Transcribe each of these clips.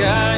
Yeah.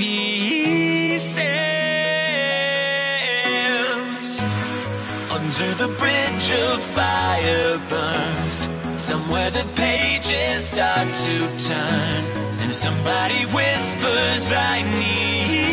pieces. Under the bridge of fire burns, somewhere the pages start to turn, and somebody whispers, I need.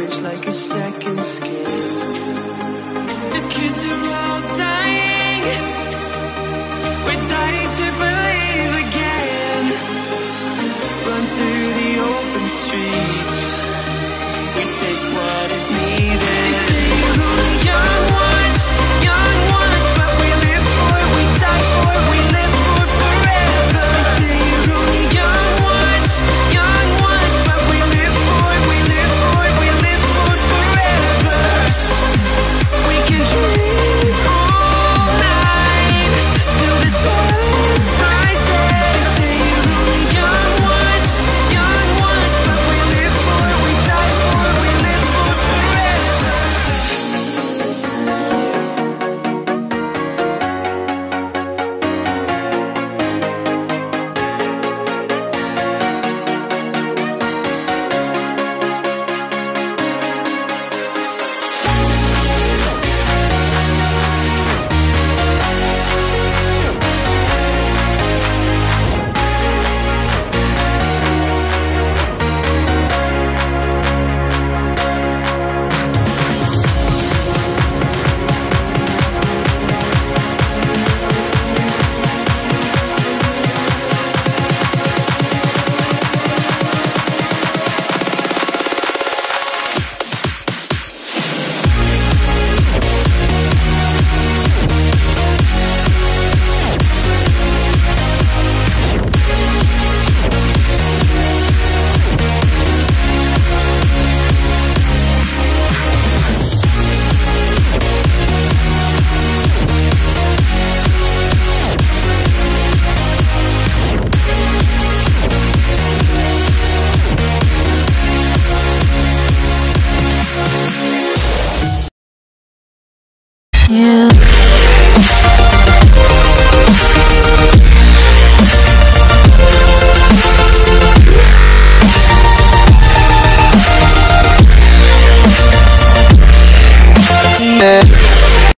marriage like a second skin. The kids are all dying. We're dying to believe again. Run through the open streets. We take what is needed.